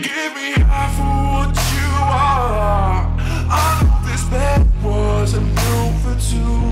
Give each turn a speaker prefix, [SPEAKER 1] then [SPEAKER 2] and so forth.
[SPEAKER 1] Give me half of what you are. I know this bed wasn't built for two.